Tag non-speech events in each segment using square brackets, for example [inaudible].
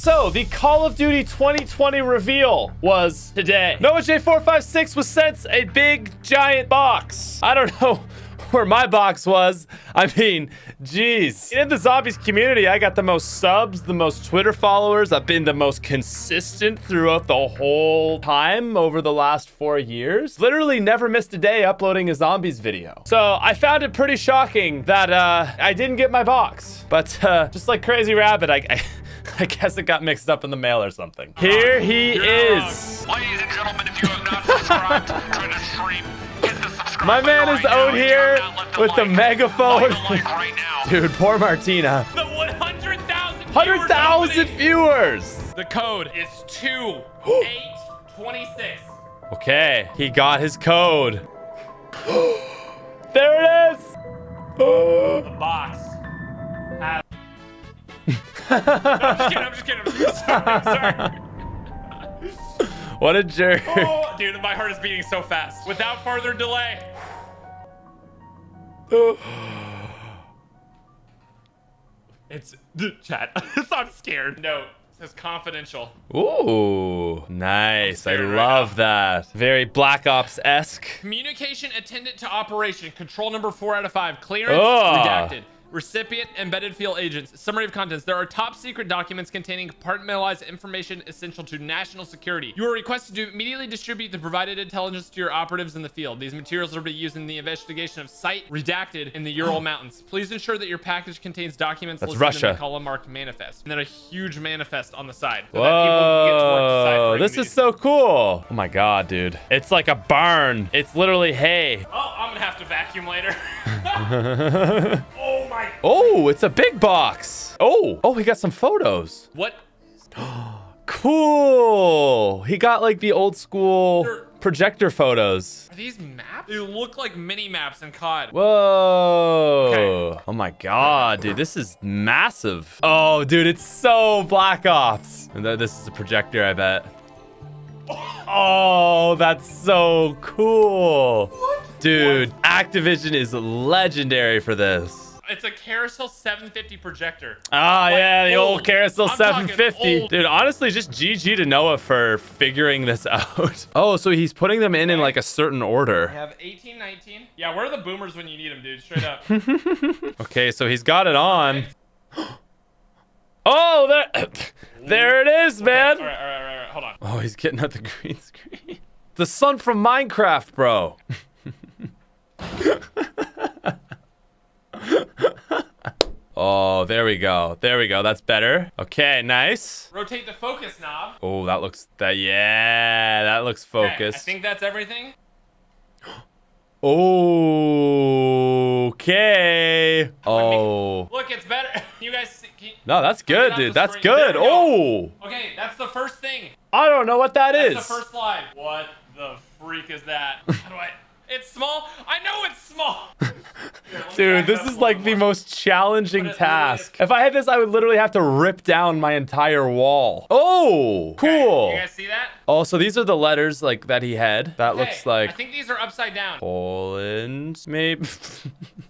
So, the Call of Duty 2020 reveal was today. Noah J456 was sent a big, giant box. I don't [laughs] know where my box was. I mean, jeez. In the zombies community, I got the most subs, the most Twitter followers. I've been the most consistent throughout the whole time over the last four years. Literally never missed a day uploading a zombies video. So I found it pretty shocking that uh, I didn't get my box. But uh, just like Crazy Rabbit, I, I, [laughs] I guess it got mixed up in the mail or something. Here he is. Ladies and gentlemen, if you have not subscribed to the stream, hit the subscribe My man is right out here have not with the like, megaphone. like the right. [laughs] Dude, poor Martina. The 100,000 100,000 viewers. The code is 2826. [gasps] Okay, he got his code. [gasps] there it is. [gasps] The box. [laughs] I'm just kidding. I'm just kidding. I'm. Sorry, sorry. what a jerk. Oh, dude, my heart is beating so fast. Without further delay. [gasps] It's chat. [laughs] I'm scared. No, it says confidential. Ooh, nice. I scared right love that. Very Black Ops-esque. Communication attendant to operation. Control number four out of five. Clearance Ugh. redacted. Recipient embedded field agents. Summary of contents. There are top secret documents containing compartmentalized information essential to national security. You are requested to immediately distribute the provided intelligence to your operatives in the field. These materials are to be used in the investigation of site redacted in the Ural [gasps] Mountains. Please ensure that your package contains documents That's listed in Russia. the column marked manifest. And then a huge manifest on the side. So that get to Whoa, this is so cool. Oh my god, dude. It's like a barn. It's literally hay. Oh, I'm gonna have to vacuum later. [laughs] [laughs] [laughs] oh. Oh, it's a big box. Oh, oh, he got some photos. What? [gasps] Cool. He got like the old school projector photos. Are these maps? They look like mini maps in COD. Whoa. Okay. Oh my god, dude. This is massive. Oh, dude, it's so Black Ops. And this is a projector, I bet. Oh, that's so cool. What? Dude, Activision is legendary for this. It's a Carousel 750 projector. Ah, Like, yeah, the old old. Carousel I'm 750. Dude, honestly, just GG to Noah for figuring this [laughs] out. Oh, so he's putting them in in like a certain I order. have 18, 19. Yeah, where are the boomers when you need them, dude? Straight up. [laughs] Okay, so he's got it on. [gasps] Oh, there, [coughs] there it is, man. all right, all right, all right, all right. Hold on. Oh, he's getting at the green screen. [laughs] The sun from Minecraft, bro. Oh, there we go. There we go. That's better. Okay, nice. Rotate the focus knob. Oh, that looks that yeah, that looks Okay, focused. I think that's everything. [gasps] Okay. Oh. Look, it's better. [laughs] You guys see? Can you- No, that's good, dude. That's screen. Good. go. Oh. Okay, that's the first thing. I don't know what that is. That's the first slide. What the freak is that? [laughs] How do I? It's small. I know it's small. Here, let me Dude, this is like the most challenging task. If I had this, I would literally have to rip down my entire wall. Oh, Okay, cool. You guys see that? Oh, so these are the letters like that he had. That looks like I think these are upside down. Poland, maybe. [laughs]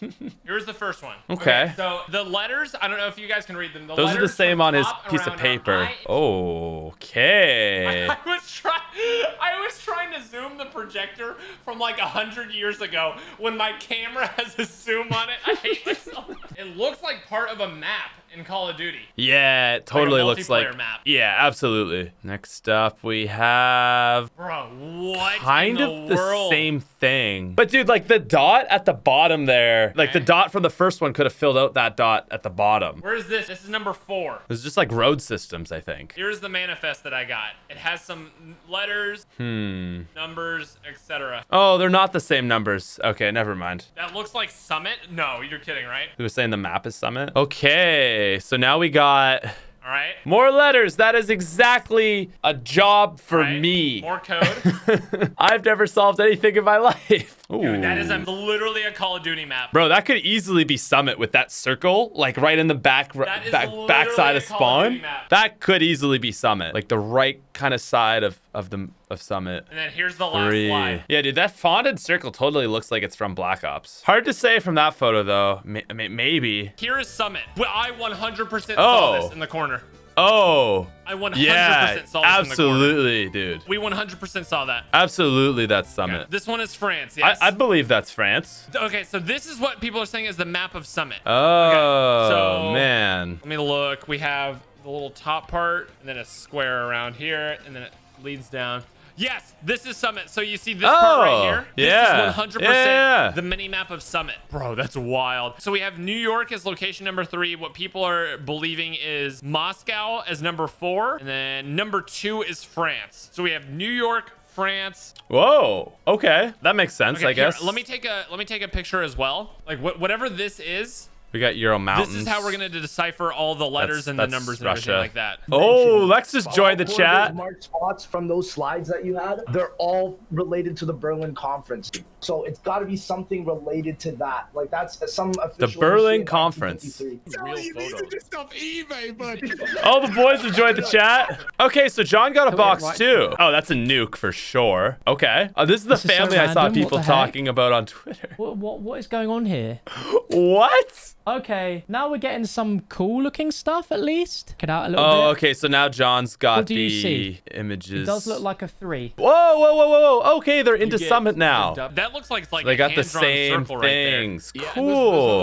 [laughs] Here's the first one. Okay. So the letters, I don't know if you guys can read them. The Those are the same on his piece of paper. Okay. [laughs] I was trying. [laughs] I was trying to zoom the projector from like a hundred years ago when my camera has a zoom on it. I hate myself. It looks like part of a map in Call of Duty. Yeah, it totally looks like. map. Yeah, absolutely. Next up, we have Bro, what kind in of the, the world? same thing. But dude, like the dot at the bottom there, like the dot from the first one could have filled out that dot at the bottom. Where is this? This is number four. It's just like road systems, I think. Here's the manifest that I got. It has some letters, Hmm. numbers, etc. Oh, they're not the same numbers. Okay, never mind. That looks like Summit. No, you're kidding, right? He was saying the map is Summit. Okay, so now we got All right. more letters. That is exactly a job for Right. me. More code. [laughs] I've never solved anything in my [laughs] life. Dude, that is a, literally a Call of Duty map. Bro, that could easily be Summit with that circle, like right in the back, back backside of a Call of Duty spawn. map. That could easily be Summit, like the right kind of side of of the of Summit. And then here's the last Three. slide. Yeah, dude, that fonted circle totally looks like it's from Black Ops. Hard to say from that photo though. May- may- maybe. Here is Summit. I 100% Oh. saw this in the corner. Oh, I 100% yeah, saw this in the absolutely, dude. We 100% saw that. Absolutely, that's Okay, Summit. This one is France. I, Yes. I believe that's France. okay, so this is what people are saying is the map of Summit. Oh, so- man. Let me look. We have the little top part, and then a square around here, and then it leads down. Yes, this is Summit. So you see this part Oh, right here? yeah. This is 100% Yeah. the mini map of Summit. Bro, that's wild. So we have New York as location number three. What people are believing is Moscow as number four. And then number two is France. So we have New York, France. Whoa. Okay, that makes sense. Okay, I here, guess. let me take a let me take a picture as well. Like wh- whatever this is, We got Ural Mountains. this is how we're gonna decipher all the letters That's- and the that's numbers and Russia. everything like that. Oh, Lex just joined the All four of chat. Those marked spots from those slides that you had, they're all related to the Berlin conference. So it's got to be something related to that. Like that's some official. The Berlin shit, Conference. 1953. Real photo. just off eBay, but [laughs] All the boys have joined the chat. Okay, so John got a box too. Oh, that's a nuke for sure. Okay. Oh, this is the This is so family I saw people talking about on Twitter. What, what what is going on here? [gasps] What? Okay, now we're getting some cool looking stuff at least. Get out a little Oh, bit. okay. So now John's got What do you the see? images. It does look like a three. Whoa, whoa, whoa, whoa, whoa. Okay, they're into Summit now. That looks like it's like They got the same circle right there. things. Yeah, and cool.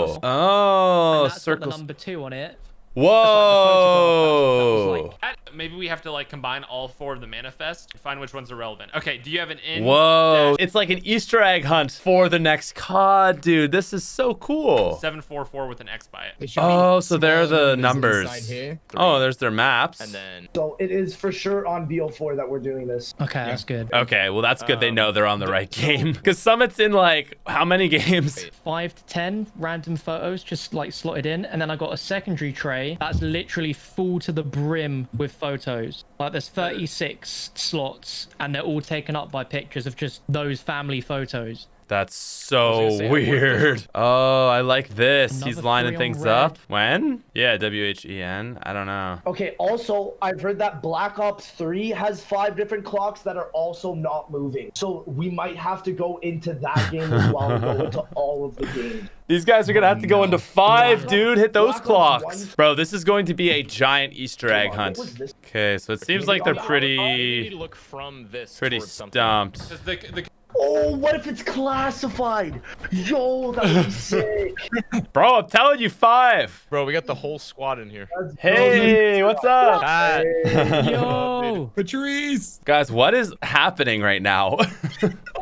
those- those- oh, That's got the circles. number two on it. Whoa. like- Maybe we have to like combine all four of the manifest to find which ones are relevant. Okay, do you have an in? Whoa. It's like an Easter egg hunt for the next COD, dude. This is so cool. Seven four four with an X by it. It Oh, so they're the numbers. here. Oh, there's their maps. And then So it is for sure on BO4 that we're doing this. Okay, that's good. Okay, well that's good. they Um, know they're on the right [laughs] game because Summit's in like how many games? Five to ten random photos just like slotted in, and then I got a secondary tray that's literally full to the brim with photos. Like there's 36 slots, and they're all taken up by pictures of just those family photos. That's so gonna say, what is weird. Oh, I like this. He's lining things red. up. When? Yeah, W H E N. I don't know. Okay, also, I've heard that Black Ops 3 has five different clocks that are also not moving. So we might have to go into that [laughs] game as well and go into all of the games. These guys are gonna have to go into five, dude. Hit those clocks, bro. This is going to be a giant Easter egg hunt. Okay, so it seems like they're pretty, to look from this pretty stumped. 'Cause the, the Oh, what if it's classified? Yo, that would [laughs] be sick. Bro, I'm telling you, five. Bro, we got the whole squad in here. Hey, what's up? Ah, Yo, Patrice. Guys, what is happening right now? [laughs]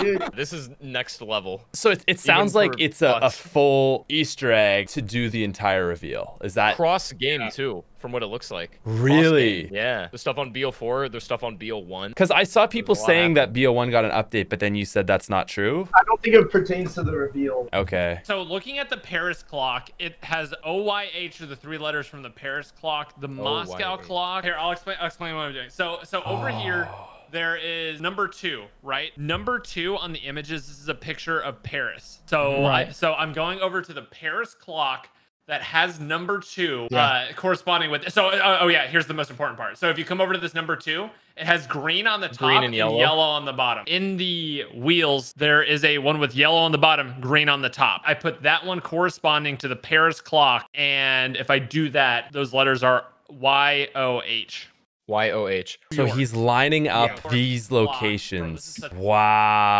Dude, this is next level. so it, it sounds like it's a, a full Easter egg to do the entire reveal. Is that Cross game too, from what it looks like. Really? Yeah. The stuff on BO4, there's stuff on BO1. Because I saw people There's a lot saying that BO1 got an update, but then you said that's not true. I don't think it pertains to the reveal. Okay. so looking at the Paris clock, it has OYH or the three letters from the Paris clock, the Moscow clock. Here, I'll explain. I'll explain what I'm doing. So, so over here. Oh. There is number two, right? Number two on the images. This is a picture of Paris. So, I, so I'm going over to the Paris clock that has number two uh, corresponding with. So, uh, oh yeah, here's the most important part. So if you come over to this number two, it has green on the top Green and yellow. on the bottom. In the wheels, there is a one with yellow on the bottom, green on the top. I put that one corresponding to the Paris clock, and if I do that, those letters are Y O H. YOH. So he's lining up Yeah. these Bro, this locations.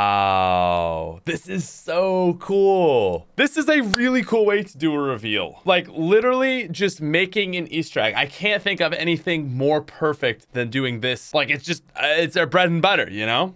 Wow. This is so cool. This is a really cool way to do a reveal. Like literally just making an Easter egg. I can't think of anything more perfect than doing this. Like it's just, uh, it's our bread and butter, you know?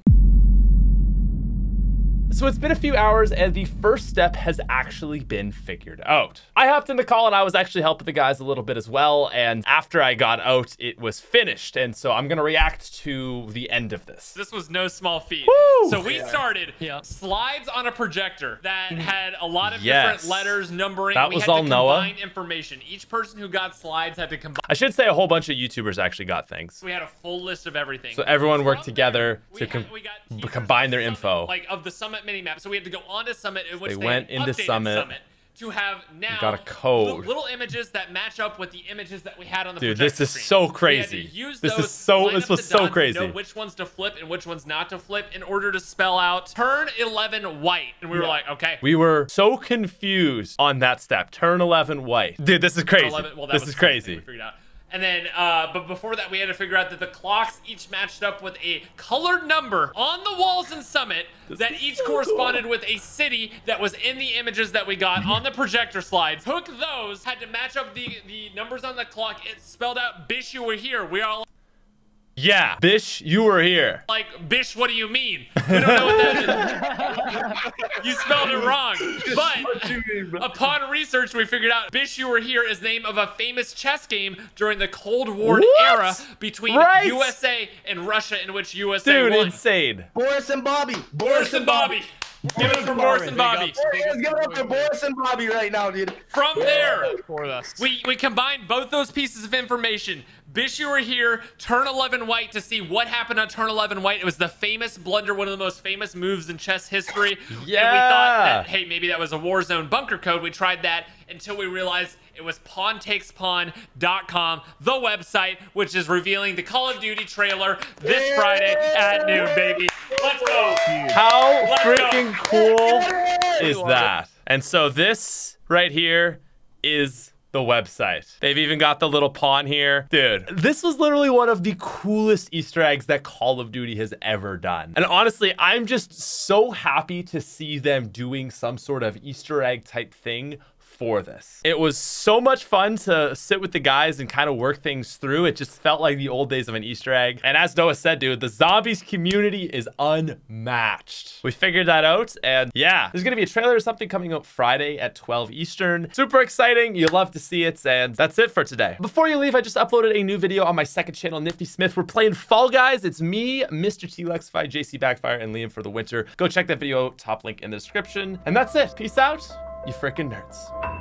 So it's been a few hours and the first step has actually been figured out. I hopped in the call and I was actually helping the guys a little bit as well. And after I got out, it was finished. And so I'm going to react to the end of this. This was no small feat. Woo! So we started Yeah. slides on a projector that mm. had a lot of Yes. different letters, numbering. That we was had all to Noah? information. Each person who got slides had to combine. I should say a whole bunch of YouTubers actually got things. We had a full list of everything. So everyone worked together there, to we com- had- we got b- teasers combine their the info. Like of the Summit mini map. So we had to go onto Summit, in which they they, went into updated Summit. to have now got a code. li- little images that match up with the images that we had on the Dude, this is screen. so We had to crazy. use This is so- this was so crazy. Know which ones to flip and which ones not to flip in order to spell out turn 11 white. And we were like, okay. We were so confused on that step. Turn 11 white. Dude, this is crazy. 11 well, this is crazy. We figured out. And then, uh, but before that, we had to figure out that the clocks each matched up with a colored number on the walls in Summit that each corresponded with a city that was in the images that we got on the projector slides. Took those, had to match up the, the numbers on the clock. It spelled out Bish, you were here. We are all Yeah, Bish, you were here. like, Bish, what do you mean? We don't know what that [laughs] is. [laughs] you spelled it wrong. But upon research, we figured out Bish, you were here is name of a famous chess game during the Cold War What? era between Right. USA and Russia, in which USA Dude, won. insane. Boris and Bobby. Boris and Bobby. Give it up for Boris and Bobby. Let's give it up to Boris and Bobby right now, dude. From there, For us. we, we combined both those pieces of information. Bish, you were here. Turn 11 white to see what happened on turn 11 white. It was the famous blunder, one of the most famous moves in chess history. yeah. And we thought that, hey, maybe that was a war zone bunker code. We tried that until we realized it was pawntakespawn.com, the website, which is revealing the Call of Duty trailer this Friday at noon, baby. Let's go. How Let's go. freaking cool is that? And so this right here is the website. They've even got the little pawn here. Dude, this was literally one of the coolest Easter eggs that Call of Duty has ever done. And honestly, I'm just so happy to see them doing some sort of Easter egg type thing for this. It was so much fun to sit with the guys and kind of work things through. It just felt like the old days of an Easter egg. And as Noah said, dude, the zombies community is unmatched. We figured that out. And yeah, there's going to be a trailer or something coming out Friday at 12 Eastern. Super exciting. You love to see it. And that's it for today. Before you leave, I just uploaded a new video on my second channel, Nifty Smith. We're playing Fall Guys. It's me, Mr. T-Lexify, JC Backfire, and Liam for the winter. Go check that video. Top link in the description. And that's it. Peace out, you freaking nerds.